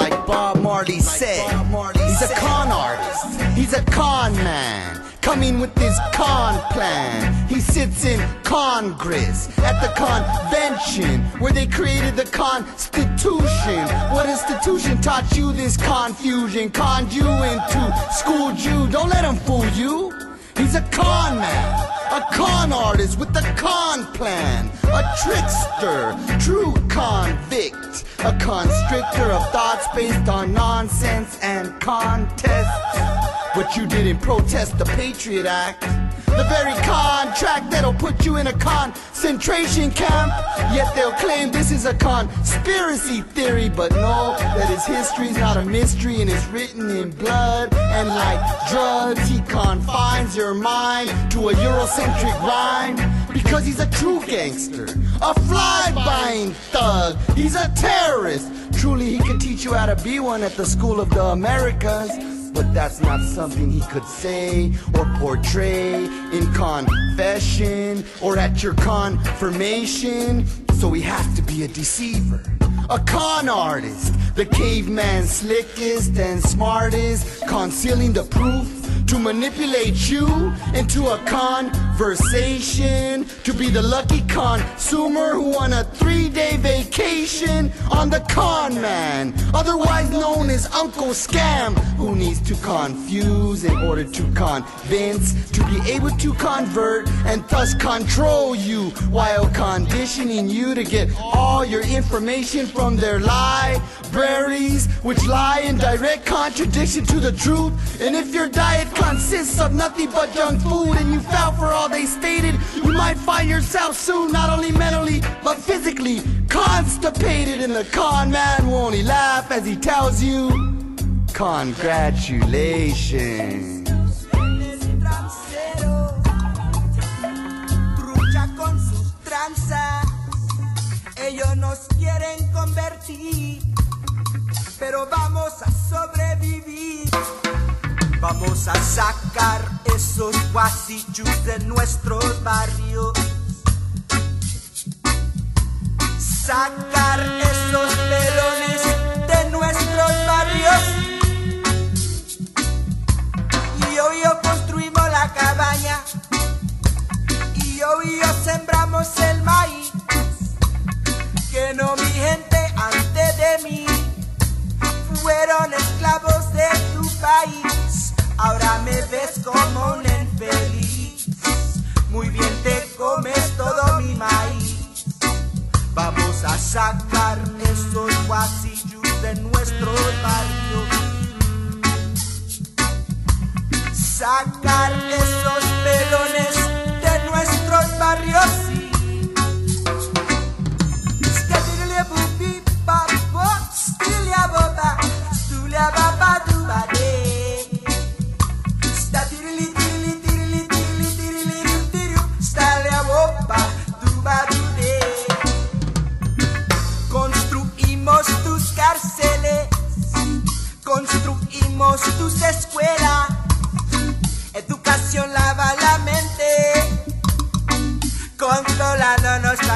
like Bob Marley said. He's a con artist. He's a con man. Coming with his con plan. He sits in Congress at the convention where they created the Constitution. What institution taught you this confusion? Conned you into school Jew. Don't let him fool you. He's a con man, a con artist with a con plan, a trickster, true convict, a constrictor of thoughts based on nonsense and contests. But you didn't protest the Patriot Act, the very contract that'll put you in a concentration camp. Yet they'll claim this is a conspiracy theory, but no, that his history's not a mystery and it's written in blood. And like drugs, he confines your mind to a Eurocentric rhyme. Because he's a true gangster, a fly-buying thug, he's a terrorist. Truly, he can teach you how to be one at the School of the Americas. But that's not something he could say or portray in confession or at your confirmation. So he has to be a deceiver, a con artist, the caveman slickest and smartest, concealing the proof to manipulate you into a conversation, to be the lucky consumer who won a three-day vacation on the con man, otherwise known as Uncle Scam, who needs to confuse in order to convince, to be able to convert and thus control you while conditioning you to get all your information from their libraries, which lie in direct contradiction to the truth. And if your diet consists of nothing but junk food and you fell for all they stated, you might find yourself soon not only mentally but physically constipated. And the con man will only laugh as he tells you, Congratulations. Ellos nos quieren convertir, pero vamos a sobrevivir. Vamos a sacar esos guasillos de nuestros barrios. Sacar me ves como un infeliz. Muy bien te comes todo mi maíz. Vamos a sacar esos guasillos de nuestro barrio. Sacar esos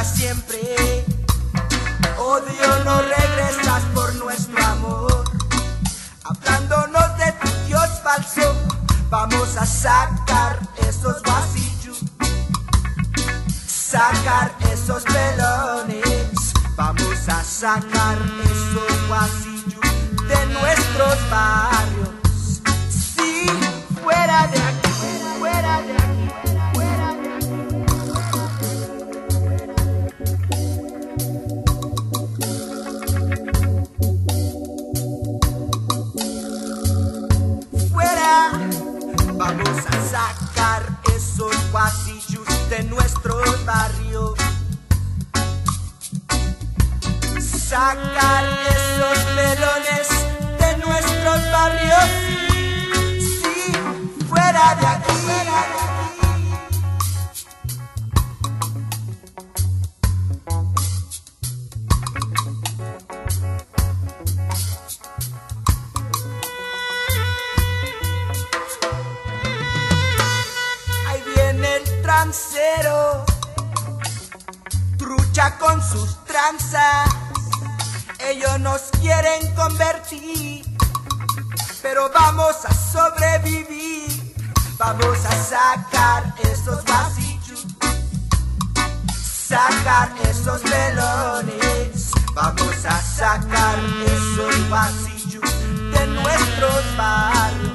siempre. Odio no regresas por nuestro amor, hablándonos de tu Dios falso. Vamos a sacar esos vasillos, sacar esos pelones. Vamos a sacar esos guasillos de nuestros. Esos guasillos de nuestros barrios. Sacar esos melones de nuestros barrios. Sí, fuera de aquí. Trucha con sus tranzas. Ellos nos quieren convertir, pero vamos a sobrevivir. Vamos a sacar esos vasillos, sacar esos melones. Vamos a sacar esos vasillos de nuestros barrios.